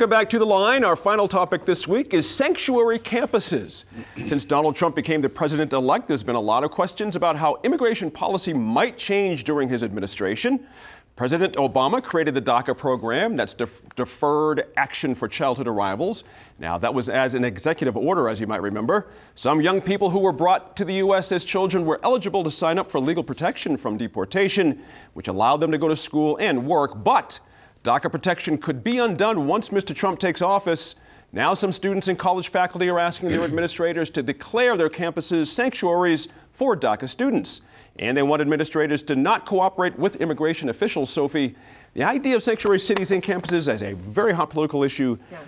Welcome back to the line. Our final topic this week is sanctuary campuses. Since Donald Trump became the president elect, there's been a lot of questions about how immigration policy might change during his administration. President Obama created the DACA program, that's def- Deferred Action for Childhood Arrivals. Now, that was as an executive order, as you might remember. Some young people who were brought to the U.S. as children were eligible to sign up for legal protection from deportation, which allowed them to go to school and work. But DACA protection could be undone once Mr. Trump takes office. Now, some students and college faculty are asking their administrators to declare their campuses sanctuaries for DACA students. And they want administrators to not cooperate with immigration officials. Sophie, the idea of sanctuary cities and campuses is a very hot political issue. Yeah.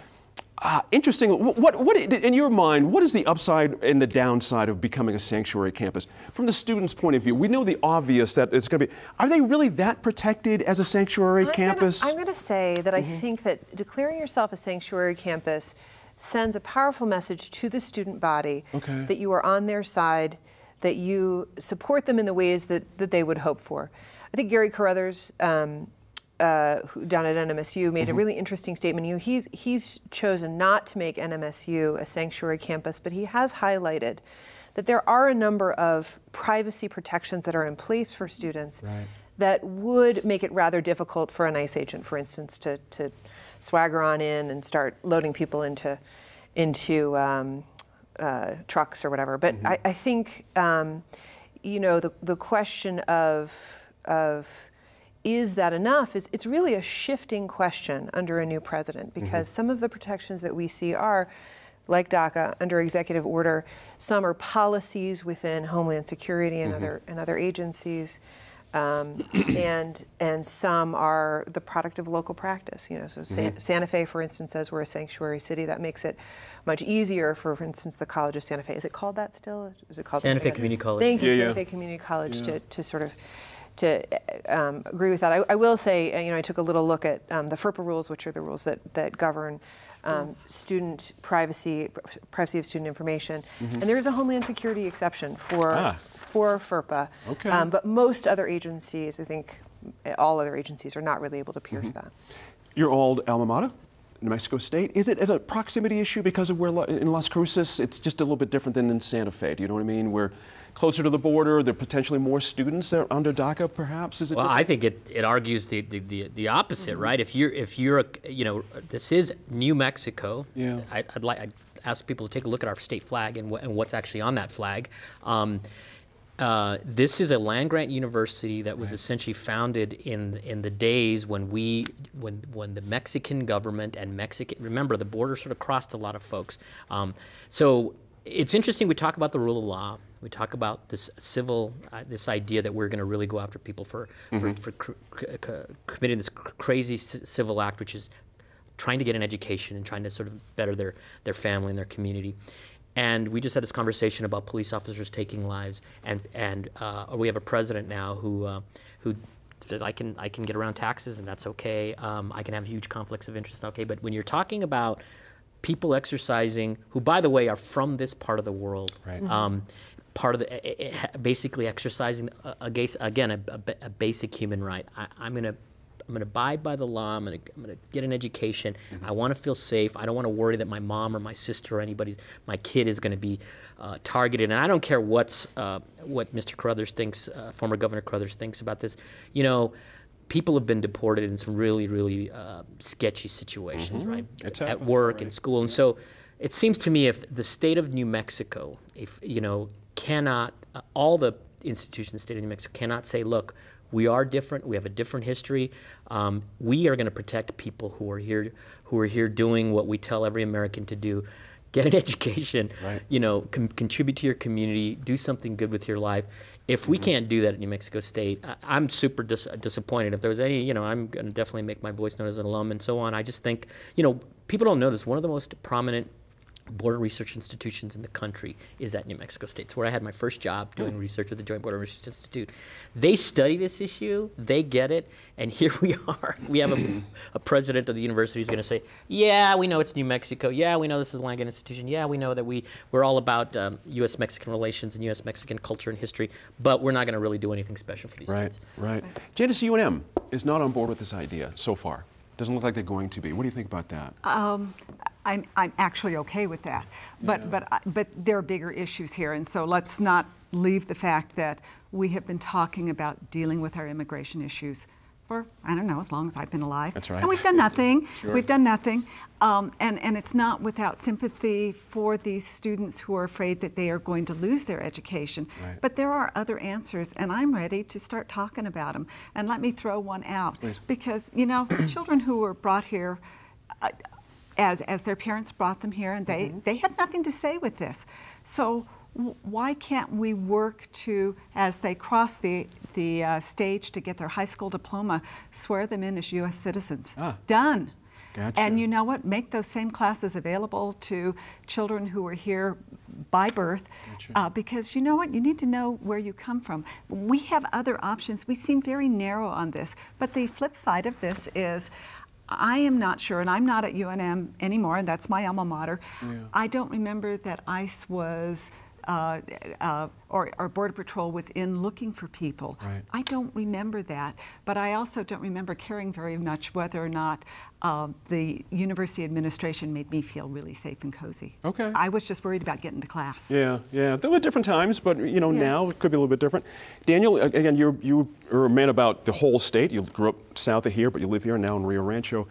Uh, interesting. What, what, in your mind, what is the upside and the downside of becoming a sanctuary campus? From the student's point of view, we know the obvious that it's going to be. Are they really that protected as a sanctuary I'm campus? Gonna, I'm going to say that mm-hmm. I think that declaring yourself a sanctuary campus sends a powerful message to the student body okay. that you are on their side, that you support them in the ways that, that they would hope for. I think Gary Carruthers. Um, uh, who, down at NMSU made mm-hmm. a really interesting statement. You know, he's he's chosen not to make NMSU a sanctuary campus, but he has highlighted that there are a number of privacy protections that are in place for students right. that would make it rather difficult for an ICE agent, for instance, to, to swagger on in and start loading people into into um, uh, trucks or whatever. But mm-hmm. I, I, think um, you know the the question of of is that enough is it's really a shifting question under a new president because mm-hmm. some of the protections that we see are like DACA under executive order some are policies within Homeland Security and mm-hmm. other and other agencies um, and and some are the product of local practice you know so mm-hmm. Santa Fe for instance says we're a sanctuary city that makes it much easier for for instance the College of Santa Fe is it called that still is it called Santa Fe Community College thank you yeah, Santa yeah. Fe Community College yeah. to, to sort of to um, agree with that. I, I, will say, uh, you know, I took a little look at um, the FERPA rules, which are the rules that, that govern um, student privacy, privacy of student information, mm-hmm. and there is a Homeland Security exception for ah. for FERPA. Okay. Um, but most other agencies, I think, all other agencies, are not really able to pierce mm-hmm. that. Your old alma mater. New Mexico State. Is it as a proximity issue because of where in Las Cruces it's just a little bit different than in Santa Fe? Do you know what I mean? Where closer to the border? There are potentially more students there under DACA, perhaps. Is it? Well, different? I think it, it argues the the, the, the opposite, mm-hmm. right? If you're if you're a, you know this is New Mexico. Yeah. I, would like I'd ask people to take a look at our state flag and, and what's actually on that flag. Um, uh, this is a land grant university that was right. essentially founded in in the days when we when when the Mexican government and Mexican remember the border sort of crossed a lot of folks. Um, so it's interesting. We talk about the rule of law. We talk about this civil, uh, this idea that we're going to really go after people for mm-hmm. for, for committing this cr- crazy civil act, which is trying to get an education and trying to sort of better their their family and their community. And we just had this conversation about police officers taking lives, and and uh, we have a president now who uh, who says I can I can get around taxes and that's okay. Um, I can have huge conflicts of interest, okay. But when you're talking about people exercising, who by the way are from this part of the world, right. um, part of the basically exercising against again a, a, a, basic human right. I, am gonna I'm gonna abide by the law. I'm gonna I'm gonna get an education. Mm-hmm. I want to feel safe. I don't want to worry that my mom or my sister or anybody's my kid is gonna be uh, targeted. And I don't care what's uh, what Mr. Carruthers thinks, uh, former Governor Carruthers thinks about this. You know. People have been deported in some really, really uh, sketchy situations, mm-hmm. right? It's At work right. and school, and so it seems to me if the state of New Mexico, if you know, cannot, uh, all the institutions in the state of New Mexico cannot say, look, we are different. We have a different history. Um, we are going to protect people who are here, who are here doing what we tell every American to do: get an education, right. you know, com- contribute to your community, do something good with your life. If we mm-hmm. can't do that at New Mexico State, I- am super dis- disappointed. If there was any, you know, I'm going to definitely make my voice known as an alum and so on. I just think, you know, people don't know this. One of the most prominent border research institutions in the country is at New Mexico State. It's where I had my first job doing research with the Joint Border Research Institute. They study this issue, they get it, and here we are. We have a, a president of the university who's going to say, yeah, we know it's New Mexico. Yeah, we know this is a land institution. Yeah, we know that we, we're all about um, U.S.-Mexican relations and U.S.-Mexican culture and history, but we're not going to really do anything special for these right, kids. Right, right. Janice UNM is not on board with this idea so far Doesn't look like they're going to be. What do you think about that? Um, I'm, I'm actually okay with that. But, yeah. but, uh, but there are bigger issues here. And so let's not leave the fact that we have been talking about dealing with our immigration issues for, I don't know, as long as I've been alive. That's right. And we've done nothing. sure. We've done nothing. Um, and, and it's not without sympathy for these students who are afraid that they are going to lose their education. Right. But there are other answers, and I'm ready to start talking about them. And let me throw one out. Please. Because, you know, children who were brought here, uh, as, as their parents brought them here, and they, mm -hmm. they had nothing to say with this. So why can't we work to, as they cross the, the uh, stage to get their high school diploma, swear them in as U.S. citizens? Ah. Done. Gotcha. And you know what? Make those same classes available to children who are here by birth gotcha. uh, because you know what? You need to know where you come from. We have other options. We seem very narrow on this. But the flip side of this is I am not sure, and I'm not at UNM anymore, and that's my alma mater. Yeah. I don't remember that ICE was uh, uh, or, or, Border Patrol was in looking for people. Right. I don't remember that, but I also don't remember caring very much whether or not uh, the university administration made me feel really safe and cozy. Okay. I was just worried about getting to class. Yeah, yeah. There were different times, but you know, yeah. now it could be a little bit different. Daniel, again, you you are a man about the whole state. You grew up south of here, but you live here now in Rio Rancho.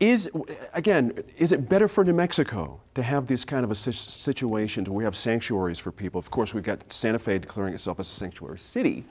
Is, again, is it better for New Mexico to have this kind of a situation where we have sanctuaries for people? Of course, we've got Santa Fe declaring itself as a sanctuary city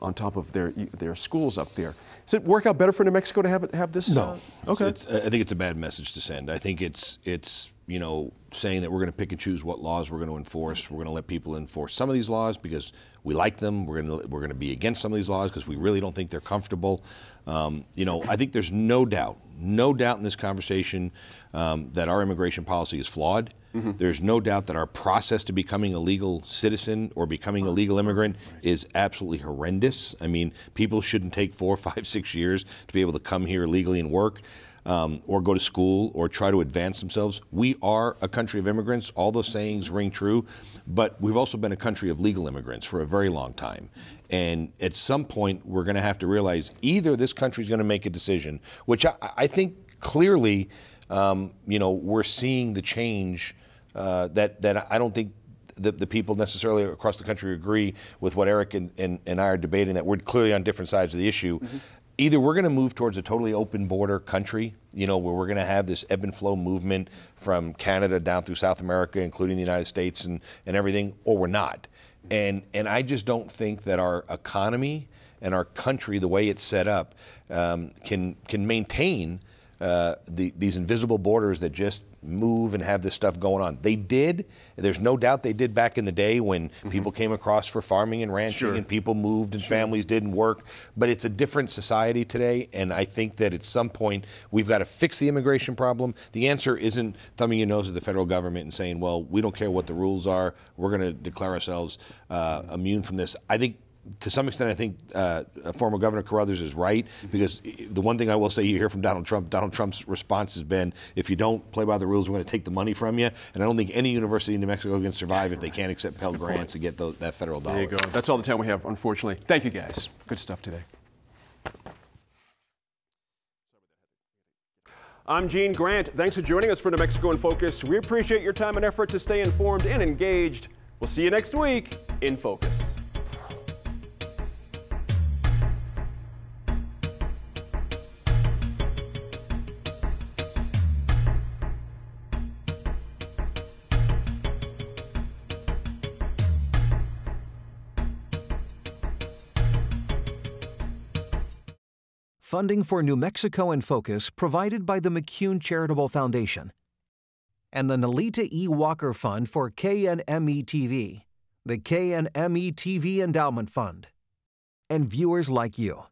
on top of their their schools up there. Does it work out better for New Mexico to have it, have this? No. Uh, okay. It's, I think it's a bad message to send. I think it's it's you know saying that we're going to pick and choose what laws we're going to enforce. We're going to let people enforce some of these laws because we like them. We're going to we're going to be against some of these laws because we really don't think they're comfortable. Um, you know, I think there's no doubt, no doubt in this conversation um, that our immigration policy is flawed. Mm -hmm. There's no doubt that our process to becoming a legal citizen or becoming a legal immigrant is absolutely horrendous. I mean, people shouldn't take four, five, six years to be able to come here legally and work. Um, or go to school or try to advance themselves. We are a country of immigrants. All those sayings ring true, but we've also been a country of legal immigrants for a very long time. And at some point, we're going to have to realize either this country is going to make a decision, which I, I think clearly, um, you know, we're seeing the change uh, that, that I don't think the, the, people necessarily across the country agree with what Eric and, and, and I are debating, that we're clearly on different sides of the issue. Mm -hmm. Either we're going to move towards a totally open border country, you know, where we're going to have this ebb and flow movement from Canada down through South America, including the United States and, and everything, or we're not. And, and I just don't think that our economy and our country, the way it's set up, um, can, can maintain uh, the, these invisible borders that just move and have this stuff going on. They did. There's no doubt they did back in the day when mm-hmm. people came across for farming and ranching sure. and people moved and sure. families didn't work. But it's a different society today, and I think that at some point we've got to fix the immigration problem. The answer isn't thumbing your nose at the federal government and saying, well, we don't care what the rules are. We're going to declare ourselves uh, immune from this. I think to some extent, I think uh, former Governor Carruthers is right because the one thing I will say you hear from Donald Trump, Donald Trump's response has been, if you don't play by the rules, we're going to take the money from you. And I don't think any university in New Mexico can survive if they can't accept Pell Grants to get those, that federal dollar. There you go. That's all the time we have, unfortunately. Thank you, guys. Good stuff today. I'm Gene Grant. Thanks for joining us for New Mexico in Focus. We appreciate your time and effort to stay informed and engaged. We'll see you next week in Focus. Funding for New Mexico in Focus provided by the McCune Charitable Foundation and the Nalita E. Walker Fund for KNME TV, the KNME TV Endowment Fund, and viewers like you.